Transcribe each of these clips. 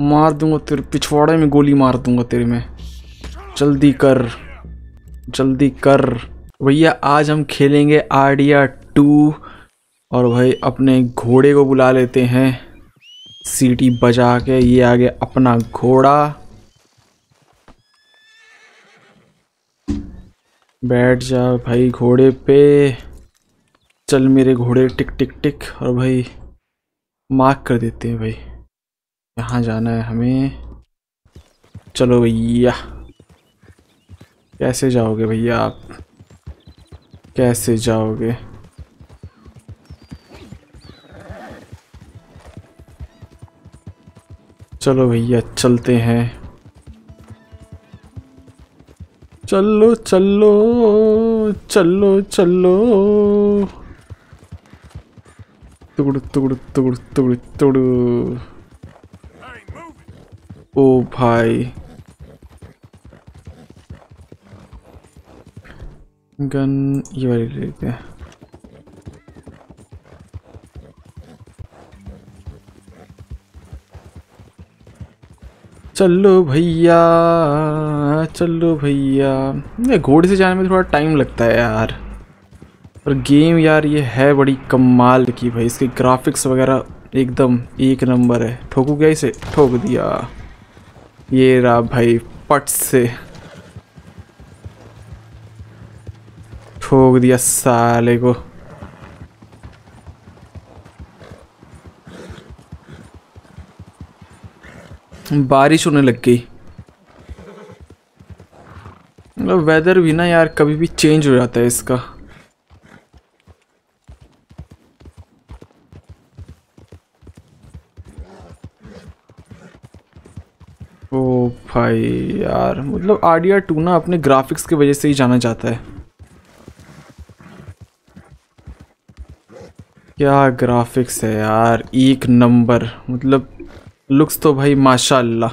मार दूँगा तेरे, पिछवाड़े में गोली मार दूँगा तेरे में। जल्दी कर जल्दी कर। भैया, आज हम खेलेंगे आरडिया टू, और भाई अपने घोड़े को बुला लेते हैं। सीटी बजा के ये आ गया अपना घोड़ा। बैठ जा भाई घोड़े पे। चल मेरे घोड़े, टिक टिक टिक, और भाई मार्क कर देते हैं भाई। यहाँ जाना है हमें। चलो भैया। कैसे जाओगे भैया आप? कैसे जाओगे? चलो भैया, चलते हैं। चलो चलो चलो चलो। तुगड़ तुगड़ तुगड़ तुगड़ तुगड़। ओ भाई। गन ये वाली ले लेते हैं। चलो भैया चलो भैया। ये घोड़े से जाने में थोड़ा टाइम लगता है यार। पर गेम यार ये है बड़ी कमाल की भाई। इसके ग्राफिक्स वगैरह एकदम एक नंबर है। ठोकू क्या इसे? ठोक दिया। ये रहा भाई पट से। ठोक दिया साले को। बारिश होने लग गई। मतलब वेदर भी ना यार, कभी भी चेंज हो जाता है इसका ओ भाई यार मतलब आरडीआर टू ना अपने ग्राफिक्स की वजह से ही जाना जाता है। क्या ग्राफिक्स है यार, एक नंबर मतलब लुक्स तो भाई माशाल्लाह।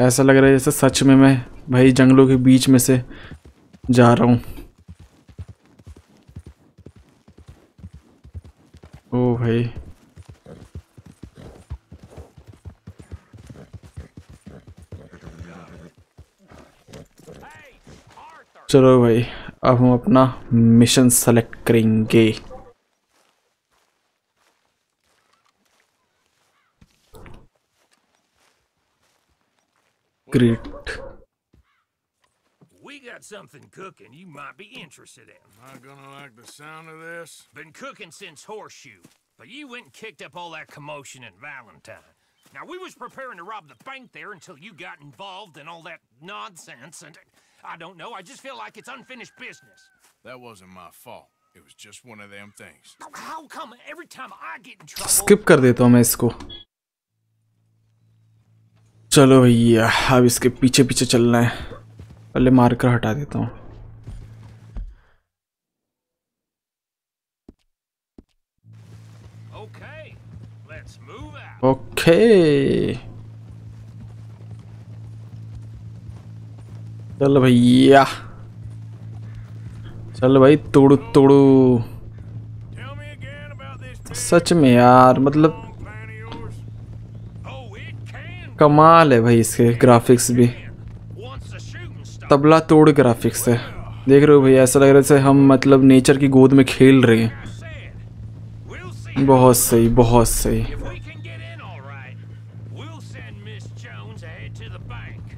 ऐसा लग रहा है जैसे सच में मैं भाई जंगलों के बीच में से जा रहा हूँ। ओ भाई। चलो भाई अब हम अपना मिशन सेलेक्ट करेंगे great We got something cooking you might be interested in. Not gonna like the sound of this. Been cooking since Horseshoe, but you went and kicked up all that commotion in Valentine. Now, we was preparing to rob the bank there until you got involved in all that nonsense, and I don't know, I just feel like it's unfinished business. That wasn't my fault. It was just one of them things. How come every time I get in trouble... skip कर देता हूँ मैं इसको चलो भैया अब इसके पीछे पीछे चलना है पहले मार्कर हटा देता हूँ Okay, let's move out. Okay चलो भैया। चल भाई, तोड़ू तोड़ू। सच में यार मतलब कमाल है भाई इसके ग्राफिक्स भी. तबला तोड़ ग्राफिक्स है। देख रहे हो भैया, ऐसा लग रहा है जैसे हम मतलब नेचर की गोद में खेल रहे हैं। बहुत सही बहुत सही।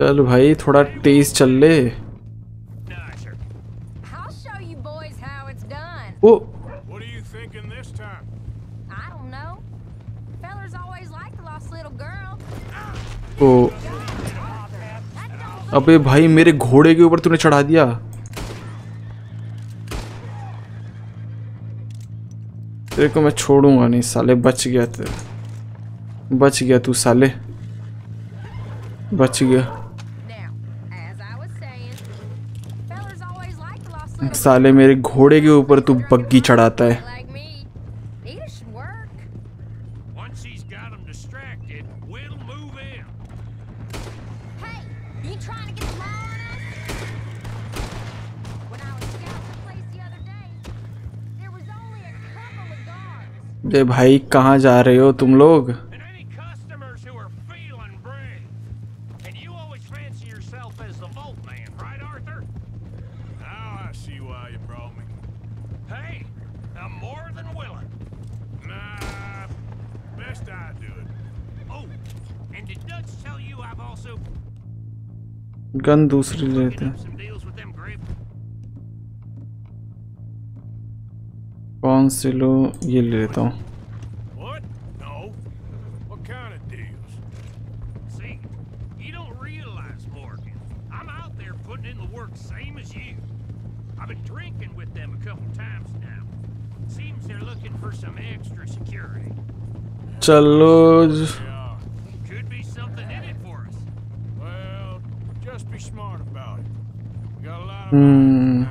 चल भाई थोड़ा तेज चल ले। ओ। अबे भाई मेरे घोड़े के ऊपर तूने चढ़ा दिया। तेरे को मैं छोड़ूँगा नहीं साले बच गया तेरे। बच गया तू साले। बच गया। साले मेरे घोड़े के ऊपर तू बग्गी चढ़ाता है। भाई कहाँ जा रहे हो तुम लोग? गन दूसरी लेते कौन से लो ये लेता हूँ। चलो हम्म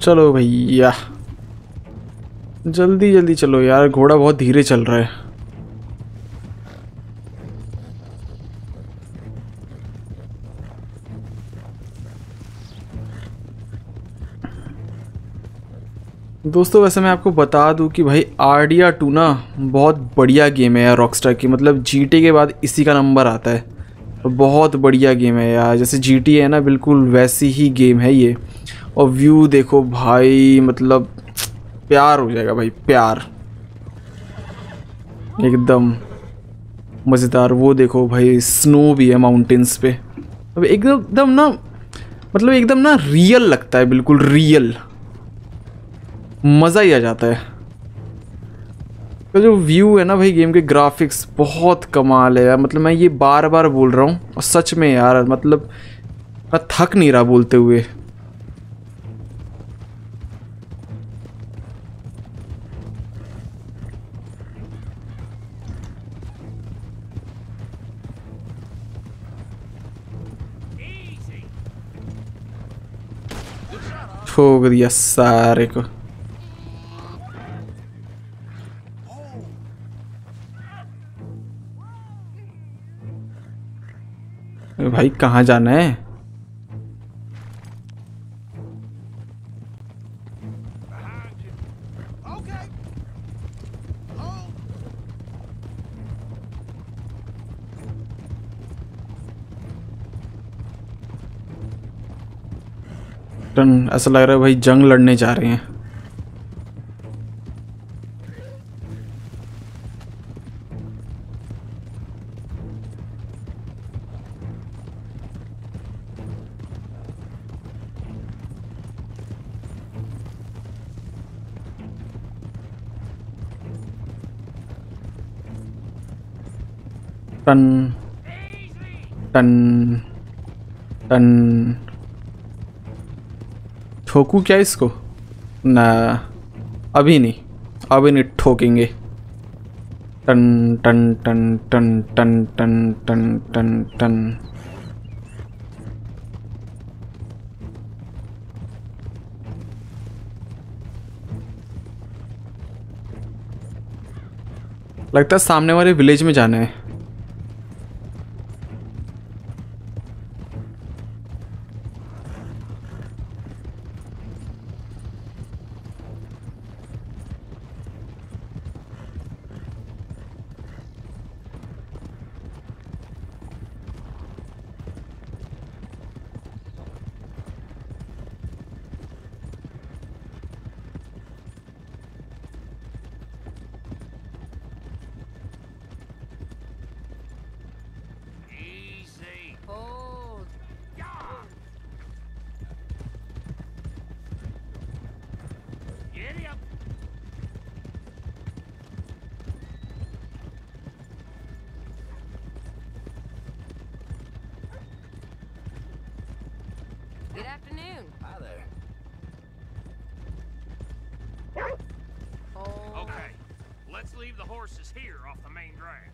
चलो भैया। जल्दी जल्दी चलो यार घोड़ा बहुत धीरे चल रहा है। दोस्तों, वैसे मैं आपको बता दूँ कि भाई आरडिया टू ना बहुत बढ़िया गेम है यार रॉकस्टार की। मतलब जीटी के बाद इसी का नंबर आता है। बहुत बढ़िया गेम है यार। जैसे जीटी है ना, बिल्कुल वैसी ही गेम है ये। और व्यू देखो भाई मतलब प्यार हो जाएगा भाई, प्यार। एकदम मज़ेदार। वो देखो भाई स्नो भी है माउंटेन्स पे। अब एकदम ना मतलब एकदम ना रियल लगता है, बिल्कुल रियल मज़ा ही आ जाता है। तो जो व्यू है ना भाई गेम के ग्राफिक्स बहुत कमाल है यार। मतलब मैं ये बार बार बोल रहा हूँ और सच में यार मतलब मैं थक नहीं रहा बोलते हुए. ठोक दिया सारे को। भाई कहाँ जाना है? ऐसा लग रहा है भाई जंग लड़ने जा रहे हैं। टन टन टन। ठोकू क्या इसको? ना, अभी नहीं अभी नहीं ठोकेंगे। टन टन टन टन टन टन टन टन टन। लगता है सामने वाले विलेज में जाना है। Horses here off the main drag.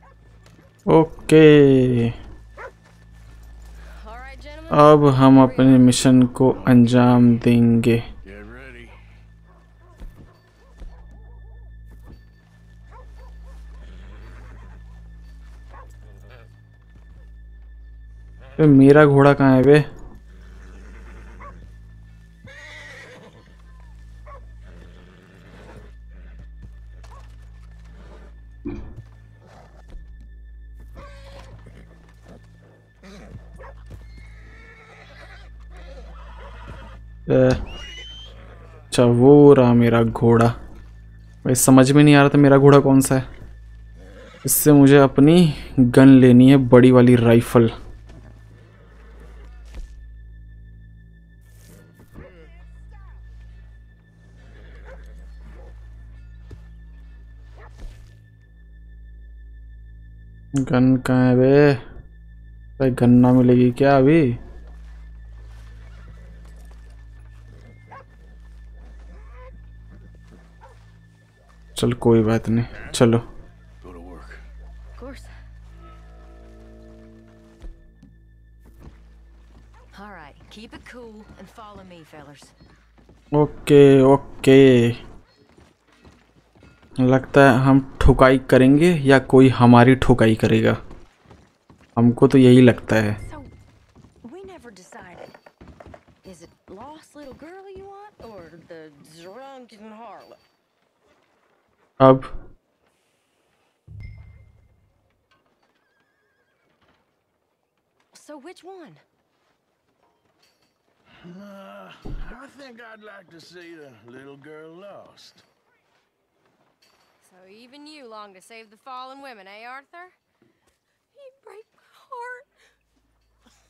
gentlemen. अब हम अपने मिशन को अंजाम देंगे मेरा घोड़ा कहाँ है बे अच्छा वो रहा मेरा घोड़ा। भाई, समझ में नहीं आ रहा था मेरा घोड़ा कौन सा है। इससे मुझे अपनी गन लेनी है, बड़ी वाली राइफल। गन कहाँ है बे? भाई, गन्ना मिलेगी क्या अभी? चल कोई बात नहीं। चलो। Okay okay. लगता है हम ठुकाई करेंगे या कोई हमारी ठुकाई करेगा। हमको तो यही लगता है। अब So which one? Uh, I think I'd like to see the little girl lost. So even you long to save the fallen women, eh, Arthur? You break my heart.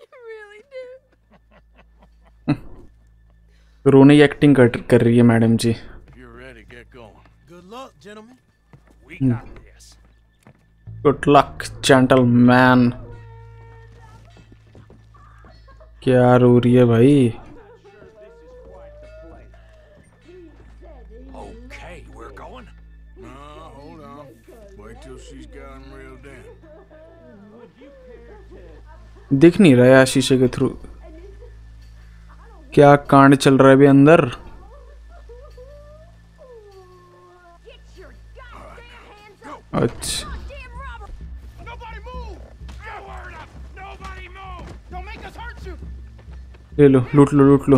You really do. रोने की acting कर कर रही है madam ji gentlemen. We got this. Good luck gentleman क्या रो रही है भाई Okay, we're going. No, hold on. Wait till she's got him reeled in. दिख नहीं रहा है शीशे के थ्रू क्या कांड चल रहा है अभी अंदर ले लो, लूट लो लूट लो।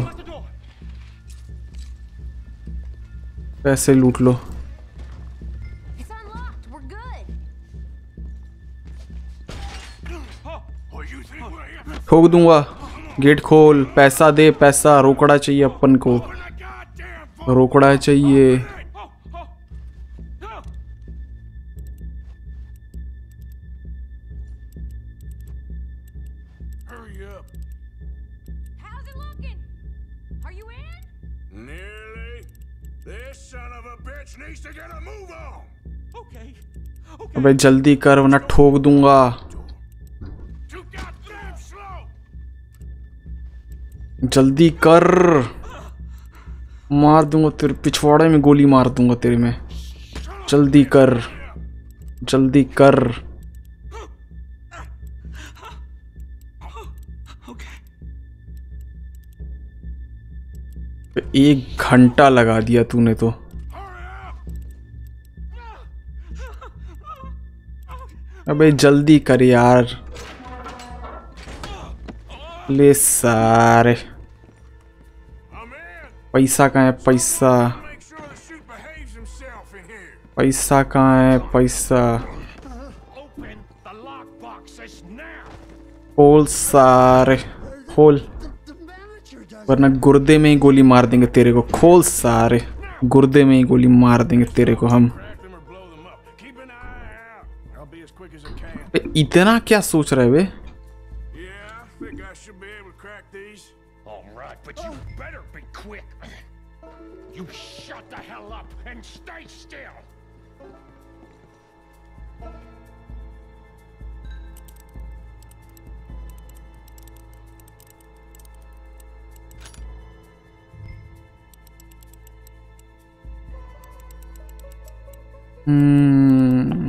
पैसे लूट लो। ठोक दूँगा। गेट खोल। पैसा दे, पैसा। रोकड़ा चाहिए अपन को। रोकड़ा चाहिए। अबे जल्दी कर, वरना ठोक दूँगा. जल्दी कर। मार दूँगा तेरे, पिछवाड़े में गोली मार दूँगा तेरे में। जल्दी कर जल्दी कर। एक घंटा लगा दिया तूने तो। अबे जल्दी कर यार। ले सारे। पैसा कहाँ है? पैसा. पैसा कहाँ है? पैसा! खोल सारे। खोल। वरना गुर्दे में ही गोली मार देंगे तेरे को। खोल सारे। गुर्दे में ही गोली मार देंगे तेरे को हम। इतना क्या सोच रहे वे? Hmm.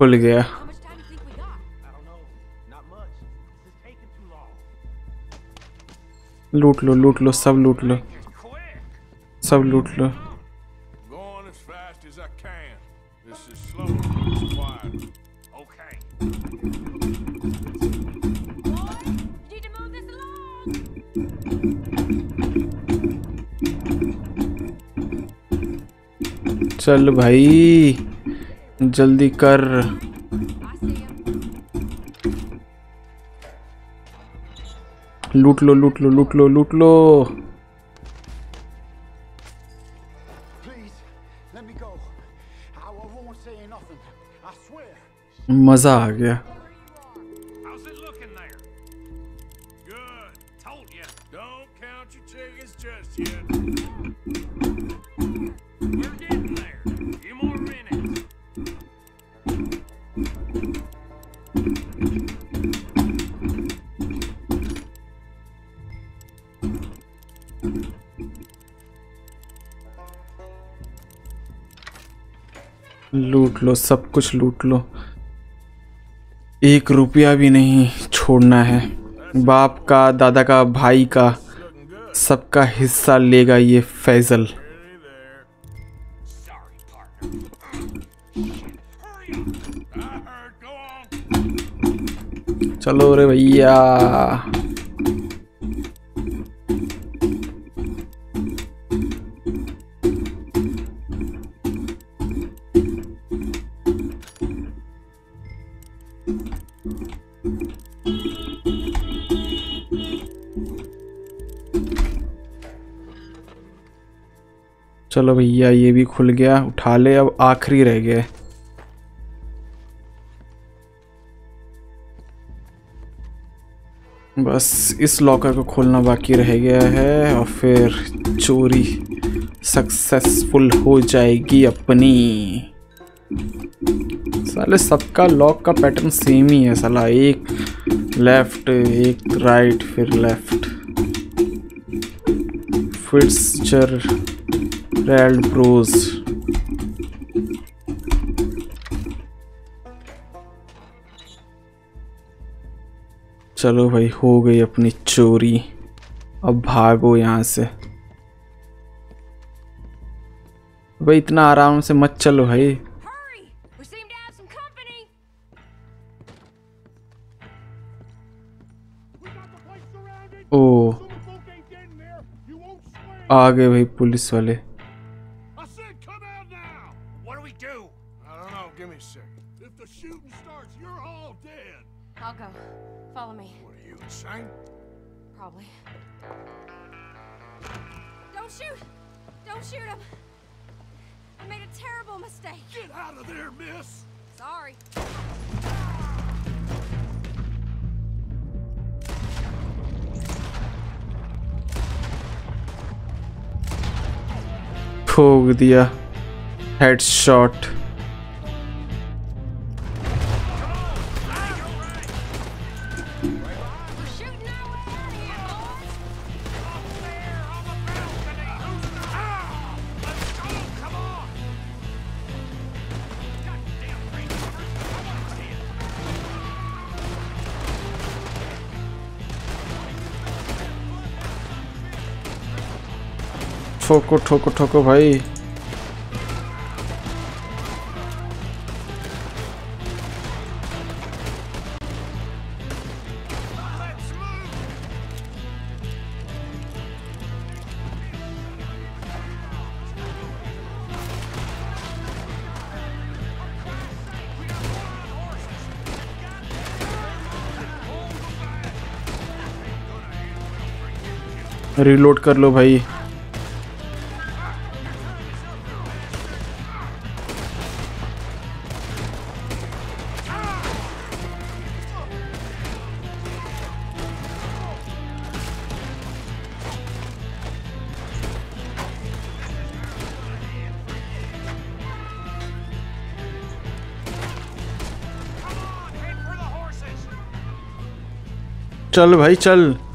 खुल गया। लूट लो लूट लो सब लूट लो। सब लूट लो। चल भाई। जल्दी कर। लूट लो लूट लो लूट लो लूट लो। मज़ा आ गया। लूट लो, सब कुछ लूट लो। एक रुपया भी नहीं छोड़ना है। बाप का, दादा का, भाई का, सबका हिस्सा लेगा ये फैजल. चलो रे भैया। चलो भैया, ये भी खुल गया। उठा ले, अब आखिरी रह गए। बस इस लॉकर को खोलना बाकी रह गया है और फिर चोरी सक्सेसफुल हो जाएगी अपनी। साले, सबका लॉक का पैटर्न सेम ही है साला। एक लेफ़्ट, एक राइट, फिर लेफ़्ट। फिट्सचर रेड ब्रोज चलो भाई हो गई अपनी चोरी। अब भागो यहाँ से। भाई इतना आराम से मत चलो भाई. ओ आ गए भाई पुलिस वाले। See it. ठोको ठोको ठोको भाई रिलोड कर लो भाई। चल भाई चल।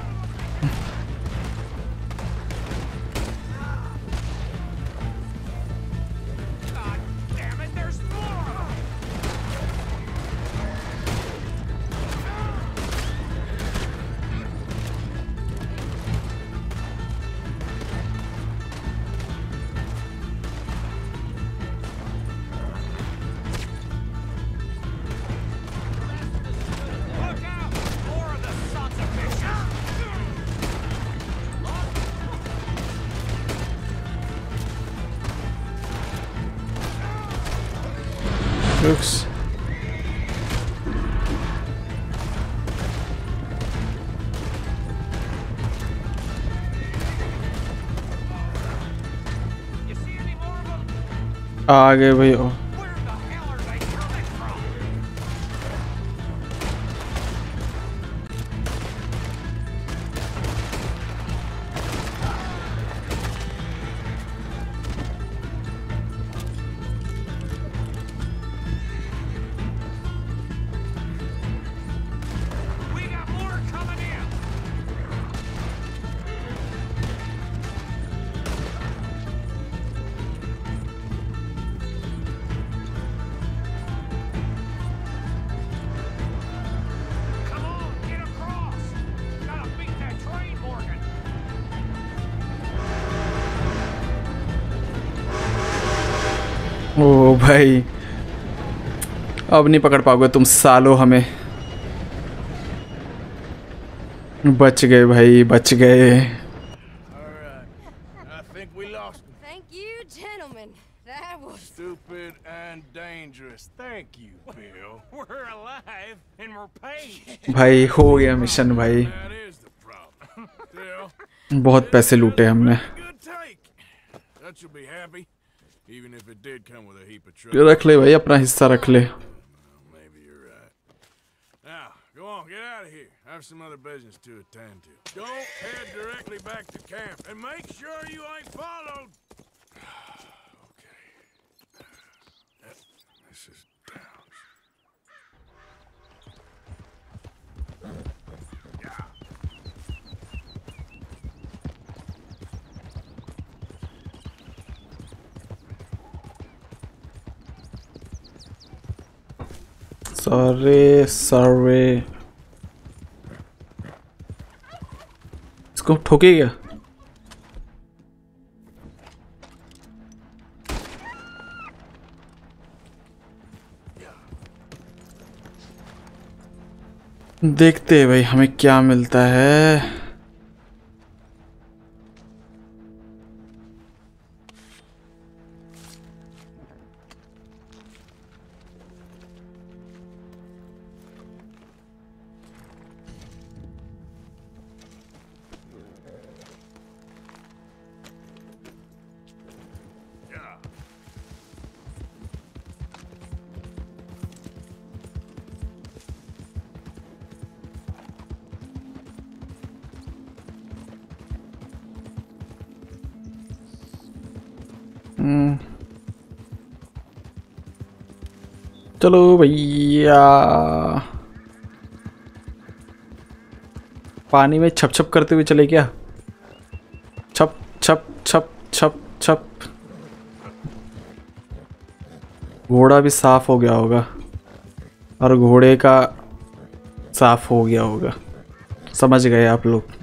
Looks. You see any more of them? आ गए भाई भाई। अब नहीं पकड़ पाओगे तुम सालो हमें। बच गए भाई बच गए। भाई हो गया मिशन भाई। बहुत पैसे लूटे हमने। even if it did come with a heap of ये trouble. रख ले भाई अपना हिस्सा रख ले Maybe you're right. Now, go on, get out of here. I have some other business to attend to. Don't head directly back to camp, and make sure you ain't followed. Sorry सारे। इसको ठोके क्या? देखते हैं भाई हमें क्या मिलता है। चलो भैया। पानी में छप छप करते हुए चले क्या? छप छप छप छप छप। घोड़ा भी साफ़ हो गया होगा और घोड़े का साफ़ हो गया होगा। समझ गए आप लोग।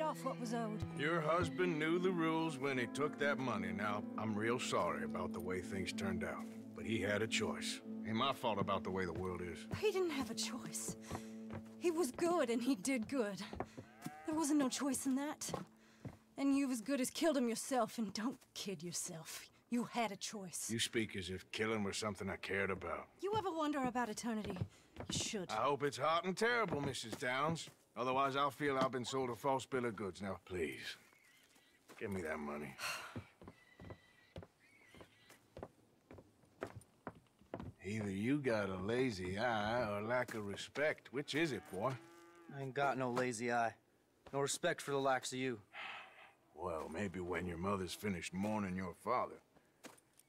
Off what was owed. Your husband knew the rules when he took that money. Now, I'm real sorry about the way things turned out. But he had a choice. Ain't my fault about the way the world is. He didn't have a choice. He was good and he did good. There wasn't no choice in that. And you've as good as killed him yourself, and don't kid yourself. You had a choice. You speak as if killing was something I cared about. You ever wonder about eternity? You should. I hope it's hot and terrible, Mrs. Downs. Otherwise, I'll feel I've been sold a false bill of goods. Now, please, give me that money. Either you got a lazy eye or lack of respect. Which is it, boy? I ain't got no lazy eye. No respect for the likes of you. Well, maybe when your mother's finished mourning your father,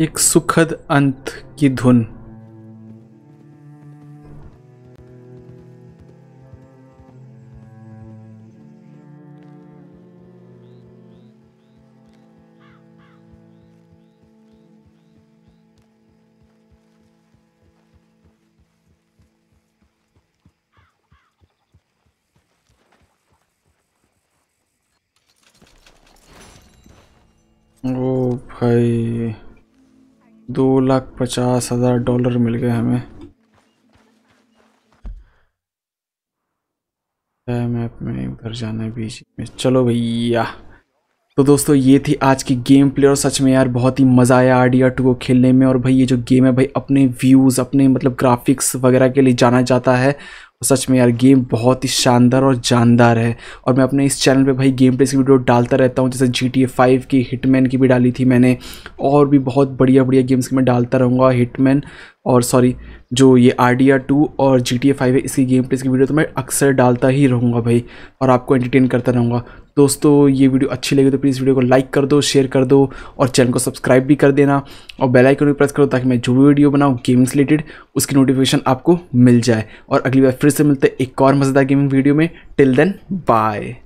एक सुखद अंत की धुन। पचास हज़ार dollar मिल गए हमें। Map में उधर जाना है बीच में। चलो भैया। तो दोस्तों, ये थी आज की गेम प्ले, और सच में यार बहुत ही मज़ा आया आर डी आर टू को खेलने में। और भाई, ये जो गेम है भाई, अपने व्यूज़ अपने मतलब ग्राफिक्स वगैरह के लिए जाना जाता है। सच में यार गेम बहुत ही शानदार और जानदार है। और मैं अपने इस चैनल पे भाई गेम प्लेस की वीडियो डालता रहता हूँ, जैसे जी टी ए फाइव की हिटमैन की भी डाली थी मैंने, और भी बहुत बढ़िया बढ़िया गेम्स की मैं डालता रहूँगा हिटमैन और सॉरी जो ये आर डी आर टू और जी टी ए फाइव है, इसकी गेम प्लेस की वीडियो तो मैं अक्सर डालता ही रहूँगा भाई, और आपको एंटरटेन करता रहूँगा। दोस्तों, ये वीडियो अच्छी लगी तो प्लीज़ वीडियो को लाइक कर दो शेयर कर दो और चैनल को सब्सक्राइब भी कर देना और बेल आइकन भी प्रेस करो ताकि मैं जो भी वीडियो बनाऊँ गेमिंग रिलेटेड उसकी नोटिफिकेशन आपको मिल जाए। और अगली बार फिर से मिलते हैं एक और मज़ेदार गेमिंग वीडियो में। Till then bye